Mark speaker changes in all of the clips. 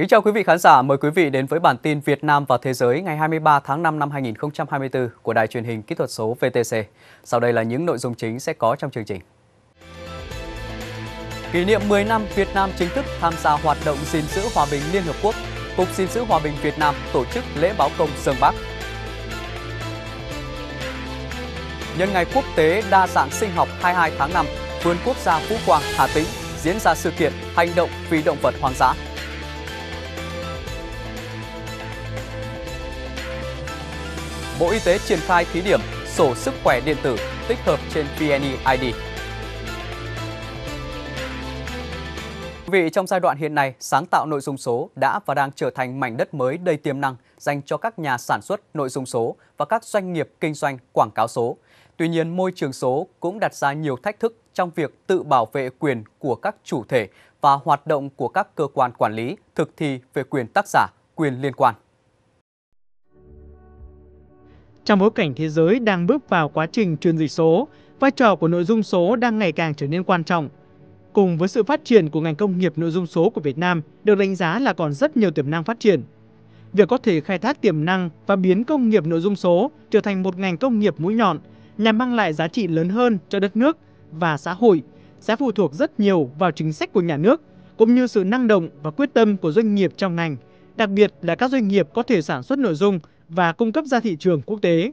Speaker 1: Kính chào quý vị khán giả, mời quý vị đến với bản tin Việt Nam và Thế giới ngày 23 tháng 5 năm 2024 của Đài truyền hình kỹ thuật số VTC. Sau đây là những nội dung chính sẽ có trong chương trình. Kỷ niệm 10 năm Việt Nam chính thức tham gia hoạt động gìn giữ hòa bình Liên Hợp Quốc, Cục gìn giữ hòa bình Việt Nam tổ chức lễ báo công sơn Bắc. Nhân ngày quốc tế đa dạng sinh học 22 tháng 5, Vườn Quốc gia Phú Quang, Hà Tĩnh diễn ra sự kiện hành động vì động vật hoang dã. Bộ Y tế triển khai thí điểm sổ sức khỏe điện tử tích hợp trên VNeID. Quý vị, trong giai đoạn hiện nay, sáng tạo nội dung số đã và đang trở thành mảnh đất mới đầy tiềm năng dành cho các nhà sản xuất nội dung số và các doanh nghiệp kinh doanh quảng cáo số. Tuy nhiên, môi trường số cũng đặt ra nhiều thách thức trong việc tự bảo vệ quyền của các chủ thể và hoạt động của các cơ quan quản lý thực thi về quyền tác giả, quyền liên quan.
Speaker 2: Trong bối cảnh thế giới đang bước vào quá trình truyền dịch số, vai trò của nội dung số đang ngày càng trở nên quan trọng. Cùng với sự phát triển của ngành công nghiệp nội dung số của Việt Nam được đánh giá là còn rất nhiều tiềm năng phát triển. Việc có thể khai thác tiềm năng và biến công nghiệp nội dung số trở thành một ngành công nghiệp mũi nhọn nhằm mang lại giá trị lớn hơn cho đất nước và xã hội sẽ phụ thuộc rất nhiều vào chính sách của nhà nước cũng như sự năng động và quyết tâm của doanh nghiệp trong ngành, đặc biệt là các doanh nghiệp có thể sản xuất nội dung và cung cấp ra thị trường quốc tế.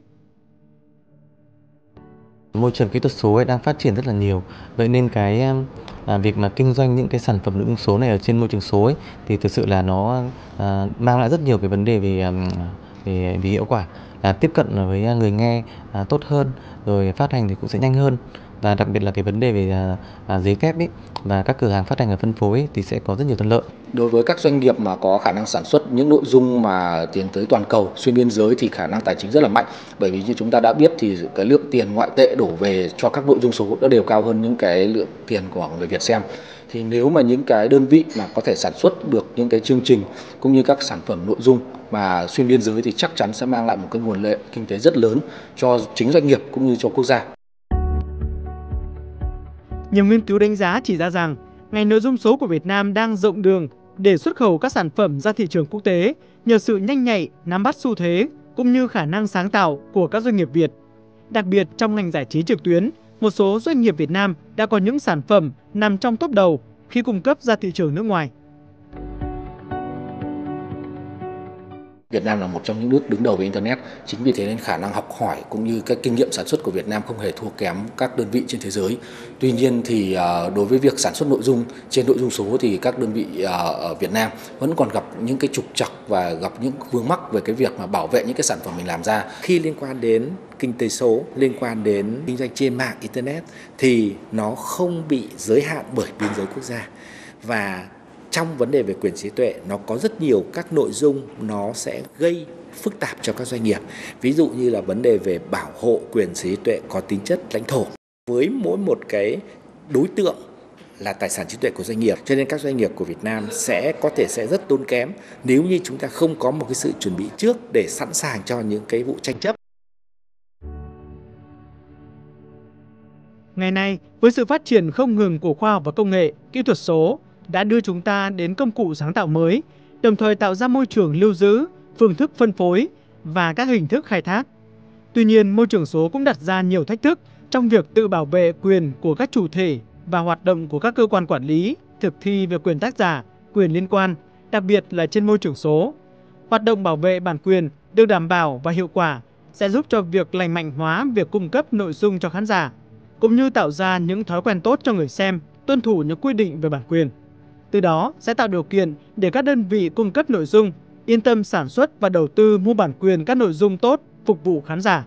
Speaker 3: Môi trường kỹ thuật số ấy đang phát triển rất là nhiều, vậy nên cái à, việc mà kinh doanh những cái sản phẩm nội dung số này ở trên môi trường số ấy, thì thực sự là nó à, mang lại rất nhiều cái vấn đề về à, về, về hiệu quả. Là tiếp cận với người nghe à, tốt hơn, rồi phát hành thì cũng sẽ nhanh hơn và đặc biệt là cái vấn đề về à, à giấy phép ấy và các cửa hàng phát hành và phân phối ấy, thì sẽ có rất nhiều thuận lợi.
Speaker 4: Đối với các doanh nghiệp mà có khả năng sản xuất những nội dung mà tiến tới toàn cầu xuyên biên giới thì khả năng tài chính rất là mạnh bởi vì như chúng ta đã biết thì cái lượng tiền ngoại tệ đổ về cho các nội dung số đã đều cao hơn những cái lượng tiền của người Việt xem thì nếu mà những cái đơn vị mà có thể sản xuất được những cái chương trình cũng như các sản phẩm nội dung mà xuyên biên giới thì chắc chắn sẽ mang lại một cái nguồn lợi kinh tế rất lớn cho chính doanh nghiệp cũng như cho quốc gia.
Speaker 2: Nhiều nghiên cứu đánh giá chỉ ra rằng ngành nội dung số của Việt Nam đang rộng đường để xuất khẩu các sản phẩm ra thị trường quốc tế nhờ sự nhanh nhạy, nắm bắt xu thế cũng như khả năng sáng tạo của các doanh nghiệp Việt. Đặc biệt trong ngành giải trí trực tuyến, một số doanh nghiệp Việt Nam đã có những sản phẩm nằm trong top đầu khi cung cấp ra thị trường nước ngoài.
Speaker 4: Việt Nam là một trong những nước đứng đầu về Internet, chính vì thế nên khả năng học hỏi cũng như các kinh nghiệm sản xuất của Việt Nam không hề thua kém các đơn vị trên thế giới. Tuy nhiên thì à, đối với việc sản xuất nội dung trên nội dung số thì các đơn vị à, ở Việt Nam vẫn còn gặp những cái trục trặc và gặp những vướng mắc về cái việc mà bảo vệ những cái sản phẩm mình làm ra.
Speaker 5: Khi liên quan đến kinh tế số, liên quan đến kinh doanh trên mạng Internet thì nó không bị giới hạn bởi biên giới quốc gia và trong vấn đề về quyền trí tuệ nó có rất nhiều các nội dung nó sẽ gây phức tạp cho các doanh nghiệp ví dụ như là vấn đề về bảo hộ quyền trí tuệ có tính chất lãnh thổ với mỗi một cái đối tượng là tài sản trí tuệ của doanh nghiệp cho nên các doanh nghiệp của Việt Nam sẽ có thể sẽ rất tốn kém nếu như chúng ta không có một cái sự chuẩn bị trước để sẵn sàng cho những cái vụ tranh chấp.
Speaker 2: Ngày nay, với sự phát triển không ngừng của khoa học và công nghệ, kỹ thuật số, đã đưa chúng ta đến công cụ sáng tạo mới, đồng thời tạo ra môi trường lưu giữ, phương thức phân phối và các hình thức khai thác. Tuy nhiên, môi trường số cũng đặt ra nhiều thách thức trong việc tự bảo vệ quyền của các chủ thể và hoạt động của các cơ quan quản lý, thực thi về quyền tác giả, quyền liên quan, đặc biệt là trên môi trường số. Hoạt động bảo vệ bản quyền được đảm bảo và hiệu quả sẽ giúp cho việc lành mạnh hóa việc cung cấp nội dung cho khán giả, cũng như tạo ra những thói quen tốt cho người xem, tuân thủ những quy định về bản quyền. Từ đó sẽ tạo điều kiện để các đơn vị cung cấp nội dung yên tâm sản xuất và đầu tư mua bản quyền các nội dung tốt phục vụ khán giả.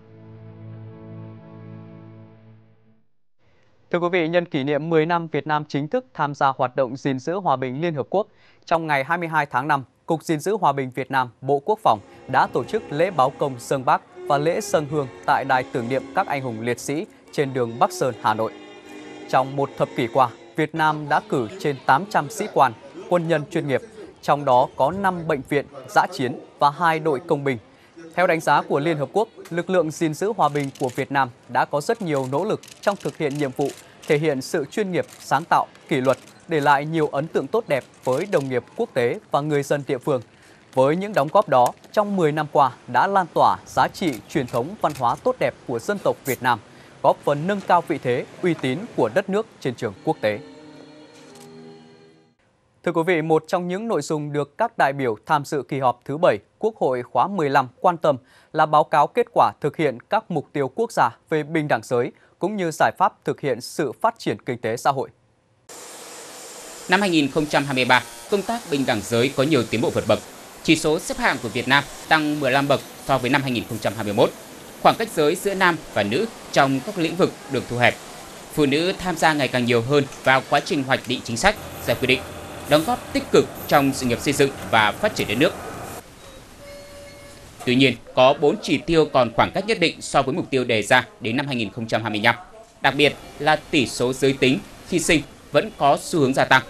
Speaker 1: Thưa quý vị, nhân kỷ niệm 10 năm Việt Nam chính thức tham gia hoạt động gìn giữ hòa bình Liên Hợp Quốc, trong ngày 22 tháng 5, Cục gìn giữ hòa bình Việt Nam, Bộ Quốc phòng đã tổ chức lễ báo công Sơn Bắc và lễ Sơn Hương tại Đài tưởng niệm các anh hùng liệt sĩ trên đường Bắc Sơn, Hà Nội. Trong một thập kỷ qua, Việt Nam đã cử trên 800 sĩ quan, quân nhân chuyên nghiệp, trong đó có 5 bệnh viện, giã chiến và 2 đội công binh. Theo đánh giá của Liên Hợp Quốc, lực lượng gìn giữ hòa bình của Việt Nam đã có rất nhiều nỗ lực trong thực hiện nhiệm vụ thể hiện sự chuyên nghiệp, sáng tạo, kỷ luật, để lại nhiều ấn tượng tốt đẹp với đồng nghiệp quốc tế và người dân địa phương. Với những đóng góp đó, trong 10 năm qua đã lan tỏa giá trị truyền thống văn hóa tốt đẹp của dân tộc Việt Nam, góp phần nâng cao vị thế, uy tín của đất nước trên trường quốc tế. Thưa quý vị, một trong những nội dung được các đại biểu tham dự kỳ họp thứ 7 Quốc hội khóa 15 quan tâm là báo cáo kết quả thực hiện các mục tiêu quốc gia về bình đẳng giới cũng như giải pháp thực hiện sự phát triển kinh tế xã hội.
Speaker 6: Năm 2023, công tác bình đẳng giới có nhiều tiến bộ vượt bậc. Chỉ số xếp hạng của Việt Nam tăng 15 bậc so với năm 2021. Khoảng cách giới giữa nam và nữ trong các lĩnh vực được thu hẹp. Phụ nữ tham gia ngày càng nhiều hơn vào quá trình hoạch định chính sách, ra quy định đóng góp tích cực trong sự nghiệp xây dựng và phát triển đất nước. Tuy nhiên, có 4 chỉ tiêu còn khoảng cách nhất định so với mục tiêu đề ra đến năm 2025. Đặc biệt là tỷ số giới tính khi sinh vẫn có xu hướng gia tăng.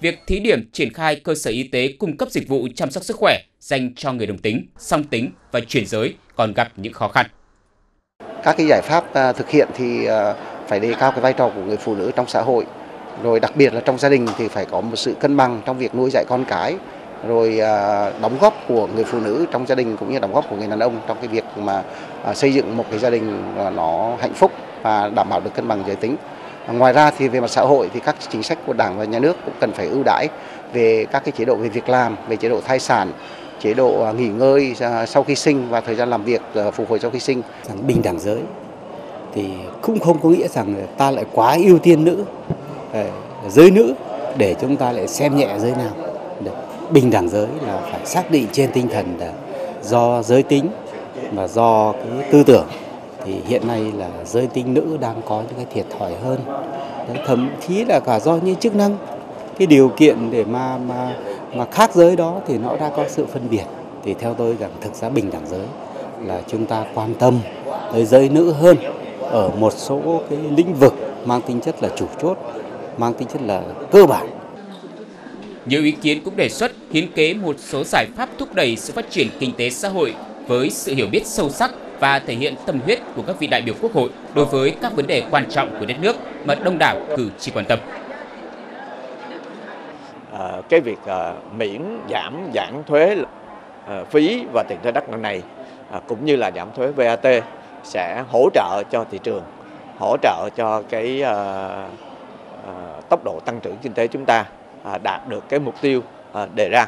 Speaker 6: Việc thí điểm triển khai cơ sở y tế cung cấp dịch vụ chăm sóc sức khỏe dành cho người đồng tính, song tính và chuyển giới còn gặp những khó khăn.
Speaker 7: Các cái giải pháp à, thực hiện thì à, phải đề cao cái vai trò của người phụ nữ trong xã hội rồi đặc biệt là trong gia đình thì phải có một sự cân bằng trong việc nuôi dạy con cái rồi à, đóng góp của người phụ nữ trong gia đình cũng như đóng góp của người đàn ông trong cái việc mà xây dựng một cái gia đình nó hạnh phúc và đảm bảo được cân bằng giới tính. Ngoài ra thì về mặt xã hội thì các chính sách của Đảng và Nhà nước cũng cần phải ưu đãi về các cái chế độ về việc làm, về chế độ thai sản, chế độ à, nghỉ ngơi à, sau khi sinh và thời gian làm việc à, phục hồi sau khi sinh.
Speaker 8: Bình đẳng giới thì cũng không có nghĩa rằng ta lại quá ưu tiên nữ giới nữ để chúng ta lại xem nhẹ giới nam. Bình đẳng giới là phải xác định trên tinh thần là do giới tính và do cái tư tưởng. Thì hiện nay là giới tính nữ đang có những cái thiệt thòi hơn. Thậm chí là cả do những chức năng, cái điều kiện để mà mà mà khác giới đó thì nó đã có sự phân biệt thì theo tôi rằng thực ra bình đẳng giới là chúng ta quan tâm tới giới nữ hơn ở một số cái lĩnh vực mang tính chất là chủ chốt, mang tính chất là cơ bản.
Speaker 6: Nhiều ý kiến cũng đề xuất hiến kế một số giải pháp thúc đẩy sự phát triển kinh tế xã hội với sự hiểu biết sâu sắc và thể hiện tâm huyết của các vị đại biểu Quốc hội đối với các vấn đề quan trọng của đất nước mà đông đảo cử tri quan tâm.
Speaker 9: Ờ, cái việc ờ, miễn giảm giảm thuế ờ, phí và tiền thuê đất lần này cũng như là giảm thuế VAT sẽ hỗ trợ cho thị trường, hỗ trợ cho cái tốc độ tăng trưởng kinh tế chúng ta đạt được cái mục tiêu đề ra.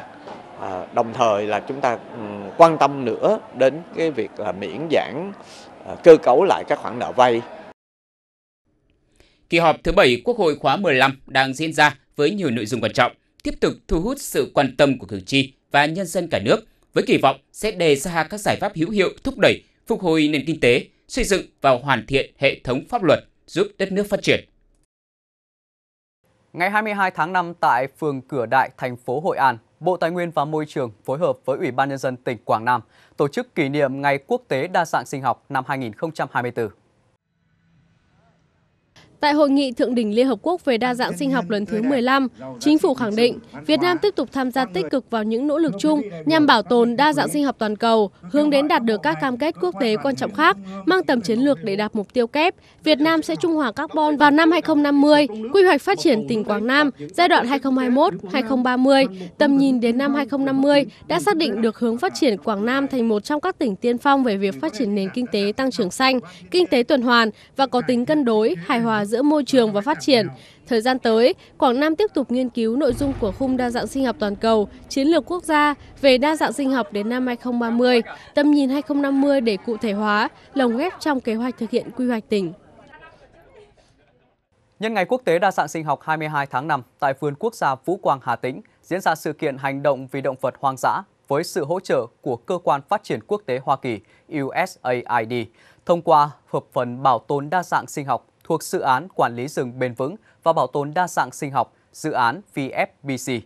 Speaker 9: Đồng thời là chúng ta ừ, quan tâm nữa đến cái việc là miễn giảm cơ cấu lại các khoản nợ vay.
Speaker 6: Kỳ họp thứ 7 Quốc hội khóa 15 đang diễn ra với nhiều nội dung quan trọng, tiếp tục thu hút sự quan tâm của cử tri và nhân dân cả nước với kỳ vọng sẽ đề ra các giải pháp hữu hiệu thúc đẩy phục hồi nền kinh tế, xây dựng và hoàn thiện hệ thống pháp luật giúp đất nước phát triển.
Speaker 1: Ngày 22 tháng 5 tại phường Cửa Đại, thành phố Hội An, Bộ Tài nguyên và Môi trường phối hợp với Ủy ban Nhân dân tỉnh Quảng Nam tổ chức kỷ niệm Ngày Quốc tế Đa dạng sinh học năm 2024.
Speaker 10: Tại hội nghị thượng đỉnh Liên Hợp Quốc về đa dạng sinh học lần thứ 15, chính phủ khẳng định Việt Nam tiếp tục tham gia tích cực vào những nỗ lực chung nhằm bảo tồn đa dạng sinh học toàn cầu, hướng đến đạt được các cam kết quốc tế quan trọng khác, mang tầm chiến lược để đạt mục tiêu kép. Việt Nam sẽ trung hòa carbon vào năm 2050, quy hoạch phát triển tỉnh Quảng Nam giai đoạn 2021-2030, tầm nhìn đến năm 2050 đã xác định được hướng phát triển Quảng Nam thành một trong các tỉnh tiên phong về việc phát triển nền kinh tế tăng trưởng xanh, kinh tế tuần hoàn và có tính cân đối, hài hòa giữa môi trường và phát triển. Thời gian tới, Quảng Nam tiếp tục nghiên cứu nội dung của khung đa dạng sinh học toàn cầu, chiến lược quốc gia về đa dạng sinh học đến năm 2030, tầm nhìn 2050 để cụ thể hóa, lồng ghép trong kế hoạch thực hiện quy hoạch tỉnh.
Speaker 1: Nhân ngày quốc tế đa dạng sinh học 22 tháng 5 tại vườn quốc gia Vũ Quang Hà Tĩnh diễn ra sự kiện hành động vì động vật hoang dã với sự hỗ trợ của Cơ quan Phát triển Quốc tế Hoa Kỳ USAID thông qua hợp phần bảo tồn đa dạng sinh học thuộc dự án quản lý rừng bền vững và bảo tồn đa dạng sinh học, dự án VFBC.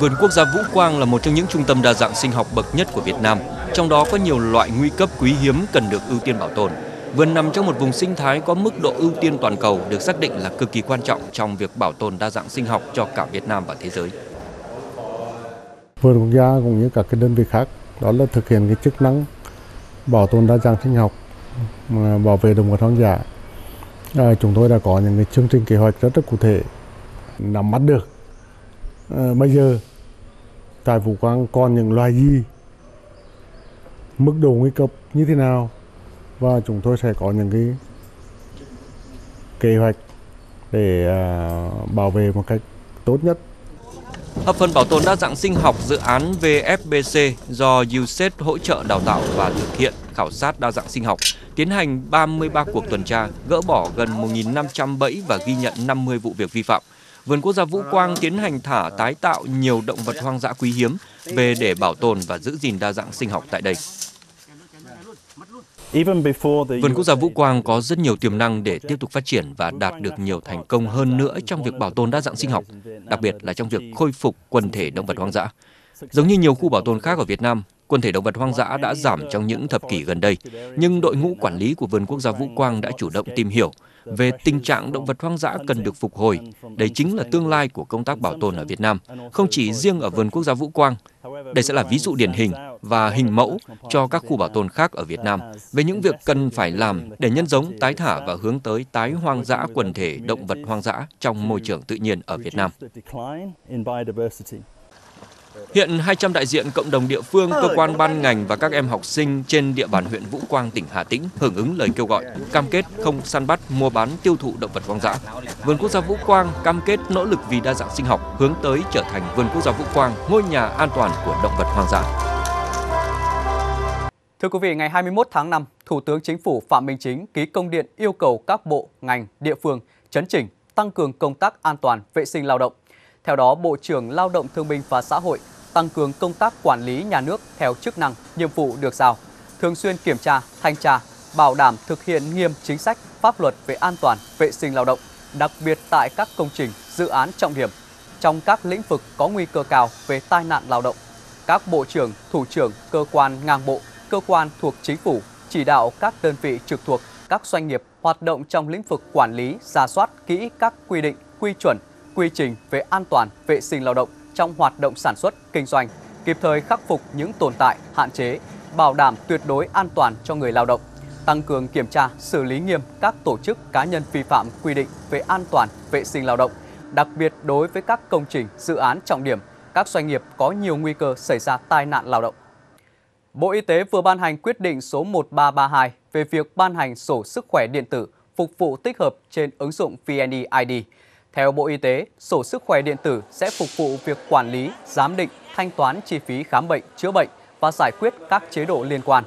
Speaker 11: Vườn quốc gia Vũ Quang là một trong những trung tâm đa dạng sinh học bậc nhất của Việt Nam, trong đó có nhiều loại nguy cấp quý hiếm cần được ưu tiên bảo tồn. Vườn nằm trong một vùng sinh thái có mức độ ưu tiên toàn cầu được xác định là cực kỳ quan trọng trong việc bảo tồn đa dạng sinh học cho cả Việt Nam và thế giới.
Speaker 12: Vườn quốc gia cũng như các cái đơn vị khác đó là thực hiện cái chức năng bảo tồn đa dạng sinh học bảo vệ động vật hoang dã À, chúng tôi đã có những cái chương trình kế hoạch rất là cụ thể nắm bắt được. À, bây giờ tại Vũ Quang còn những loài gì? Mức độ nguy cấp như thế nào? Và chúng tôi sẽ có những cái kế hoạch để à, bảo vệ một cách tốt nhất.
Speaker 11: Hợp phần bảo tồn đa dạng sinh học dự án VFBC do USAID hỗ trợ đào tạo và thực hiện khảo sát đa dạng sinh học, tiến hành 33 cuộc tuần tra, gỡ bỏ gần 1.500 bẫy và ghi nhận 50 vụ việc vi phạm. Vườn Quốc gia Vũ Quang tiến hành thả tái tạo nhiều động vật hoang dã quý hiếm về để bảo tồn và giữ gìn đa dạng sinh học tại đây. Vườn Quốc gia Vũ Quang có rất nhiều tiềm năng để tiếp tục phát triển và đạt được nhiều thành công hơn nữa trong việc bảo tồn đa dạng sinh học, đặc biệt là trong việc khôi phục quần thể động vật hoang dã. Giống như nhiều khu bảo tồn khác ở Việt Nam, quần thể động vật hoang dã đã giảm trong những thập kỷ gần đây, nhưng đội ngũ quản lý của Vườn Quốc gia Vũ Quang đã chủ động tìm hiểu về tình trạng động vật hoang dã cần được phục hồi. Đây chính là tương lai của công tác bảo tồn ở Việt Nam, không chỉ riêng ở Vườn Quốc gia Vũ Quang. Đây sẽ là ví dụ điển hình và hình mẫu cho các khu bảo tồn khác ở Việt Nam về những việc cần phải làm để nhân giống, tái thả và hướng tới tái hoang dã quần thể động vật hoang dã trong môi trường tự nhiên ở Việt Nam. Hiện 200 đại diện cộng đồng địa phương, cơ quan ban ngành và các em học sinh trên địa bàn huyện Vũ Quang, tỉnh Hà Tĩnh hưởng ứng lời kêu gọi, cam kết không săn bắt, mua bán, tiêu thụ động vật hoang dã. Vườn Quốc gia Vũ Quang cam kết nỗ lực vì đa dạng sinh học, hướng tới trở thành Vườn Quốc gia Vũ Quang, ngôi nhà an toàn của động vật hoang dã.
Speaker 1: Thưa quý vị, ngày 21 tháng 5, Thủ tướng Chính phủ Phạm Minh Chính ký công điện yêu cầu các bộ, ngành, địa phương chấn chỉnh, tăng cường công tác an toàn vệ sinh lao động. Theo đó, Bộ trưởng Lao động Thương binh và Xã hội tăng cường công tác quản lý nhà nước theo chức năng, nhiệm vụ được giao, thường xuyên kiểm tra, thanh tra, bảo đảm thực hiện nghiêm chính sách, pháp luật về an toàn, vệ sinh lao động, đặc biệt tại các công trình, dự án trọng điểm, trong các lĩnh vực có nguy cơ cao về tai nạn lao động. Các bộ trưởng, thủ trưởng, cơ quan ngang bộ, cơ quan thuộc chính phủ chỉ đạo các đơn vị trực thuộc, các doanh nghiệp hoạt động trong lĩnh vực quản lý, ra soát kỹ các quy định, quy chuẩn, quy trình về an toàn, vệ sinh lao động trong hoạt động sản xuất, kinh doanh, kịp thời khắc phục những tồn tại, hạn chế, bảo đảm tuyệt đối an toàn cho người lao động, tăng cường kiểm tra, xử lý nghiêm các tổ chức cá nhân vi phạm quy định về an toàn, vệ sinh lao động, đặc biệt đối với các công trình, dự án trọng điểm, các doanh nghiệp có nhiều nguy cơ xảy ra tai nạn lao động. Bộ Y tế vừa ban hành quyết định số 1332 về việc ban hành sổ sức khỏe điện tử phục vụ tích hợp trên ứng dụng VNeID theo Bộ Y tế, sổ sức khỏe điện tử sẽ phục vụ việc quản lý, giám định, thanh toán chi phí khám bệnh, chữa bệnh và giải quyết các chế độ liên quan.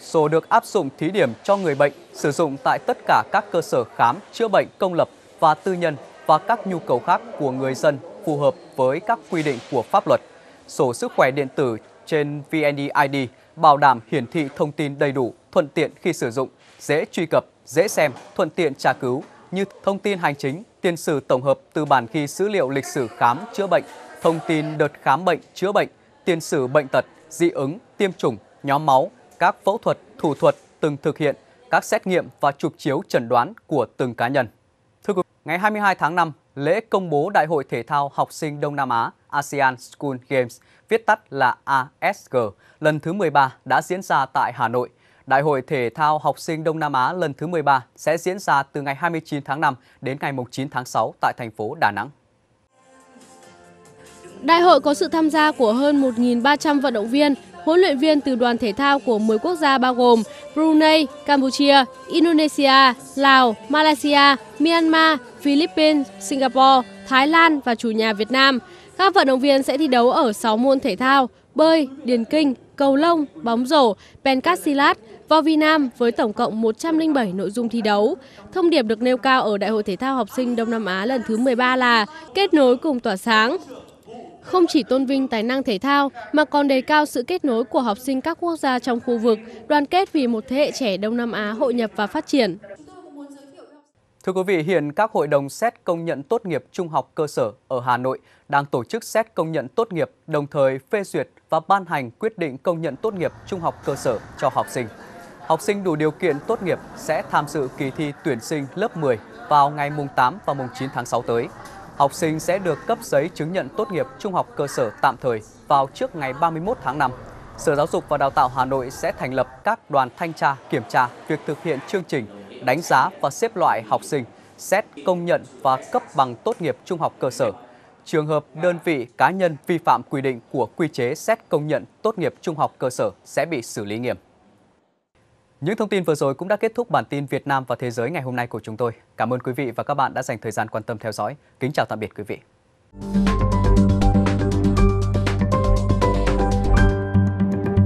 Speaker 1: Sổ được áp dụng thí điểm cho người bệnh sử dụng tại tất cả các cơ sở khám, chữa bệnh công lập và tư nhân và các nhu cầu khác của người dân phù hợp với các quy định của pháp luật. Sổ sức khỏe điện tử trên VNeID bảo đảm hiển thị thông tin đầy đủ, thuận tiện khi sử dụng, dễ truy cập, dễ xem, thuận tiện tra cứu như thông tin hành chính, tiền sử tổng hợp từ bản ghi dữ liệu lịch sử khám chữa bệnh, thông tin đợt khám bệnh chữa bệnh, tiền sử bệnh tật, dị ứng, tiêm chủng, nhóm máu, các phẫu thuật, thủ thuật từng thực hiện, các xét nghiệm và chụp chiếu chẩn đoán của từng cá nhân. Thưa quý vị, ngày 22 tháng 5, lễ công bố Đại hội Thể thao Học sinh Đông Nam Á ASEAN School Games, viết tắt là ASG, lần thứ 13 đã diễn ra tại Hà Nội – Đại hội Thể thao Học sinh Đông Nam Á lần thứ 13 sẽ diễn ra từ ngày 29 tháng 5 đến ngày 9 tháng 6 tại thành phố Đà Nẵng.
Speaker 10: Đại hội có sự tham gia của hơn 1.300 vận động viên, huấn luyện viên từ đoàn thể thao của 10 quốc gia bao gồm Brunei, Campuchia, Indonesia, Lào, Malaysia, Myanmar, Philippines, Singapore, Thái Lan và chủ nhà Việt Nam. Các vận động viên sẽ thi đấu ở 6 môn thể thao, bơi, điền kinh, cầu lông, bóng rổ, pencastilat, vào Việt Nam với tổng cộng 107 nội dung thi đấu. Thông điệp được nêu cao ở Đại hội Thể thao học sinh Đông Nam Á lần thứ 13 là kết nối cùng tỏa sáng. Không chỉ tôn vinh tài năng thể thao mà còn đề cao sự kết nối của học sinh các quốc gia trong khu vực, đoàn kết vì một thế hệ trẻ Đông Nam Á hội nhập và phát triển.
Speaker 1: Thưa quý vị, hiện các hội đồng xét công nhận tốt nghiệp trung học cơ sở ở Hà Nội đang tổ chức xét công nhận tốt nghiệp, đồng thời phê duyệt và ban hành quyết định công nhận tốt nghiệp trung học cơ sở cho học sinh. Học sinh đủ điều kiện tốt nghiệp sẽ tham dự kỳ thi tuyển sinh lớp 10 vào ngày mùng 8 và mùng 9 tháng 6 tới. Học sinh sẽ được cấp giấy chứng nhận tốt nghiệp trung học cơ sở tạm thời vào trước ngày 31 tháng 5. Sở Giáo dục và Đào tạo Hà Nội sẽ thành lập các đoàn thanh tra kiểm tra việc thực hiện chương trình đánh giá và xếp loại học sinh, xét công nhận và cấp bằng tốt nghiệp trung học cơ sở. Trường hợp đơn vị cá nhân vi phạm quy định của quy chế xét công nhận tốt nghiệp trung học cơ sở sẽ bị xử lý nghiêm. Những thông tin vừa rồi cũng đã kết thúc bản tin Việt Nam và Thế giới ngày hôm nay của chúng tôi. Cảm ơn quý vị và các bạn đã dành thời gian quan tâm theo dõi. Kính chào tạm biệt quý vị.